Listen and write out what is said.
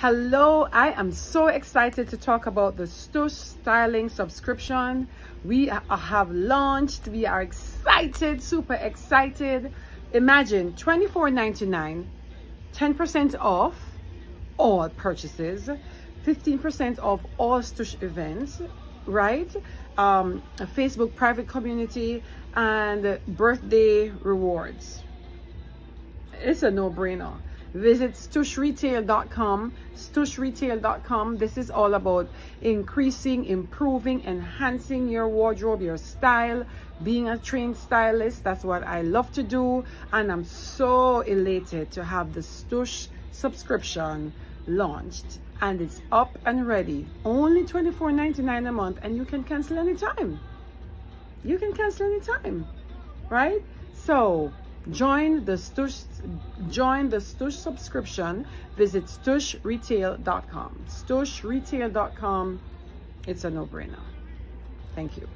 Hello, I am so excited to talk about the Stoosh Styling subscription. We have launched, we are excited, super excited. Imagine $24.99, 10% off all purchases, 15% off all Stoosh events, right? Um, a Facebook private community and birthday rewards. It's a no-brainer visit stooshretail.com stooshretail.com this is all about increasing improving enhancing your wardrobe your style being a trained stylist. That's what i love to do. And i'm so elated to have the stoosh subscription launched. And it's up and ready. Only $24.99 a month and you can cancel anytime. You can cancel anytime right? So Join the Stoosh, join the Stoosh subscription. Visit StooshRetail.com. StooshRetail.com. It's a no-brainer. Thank you.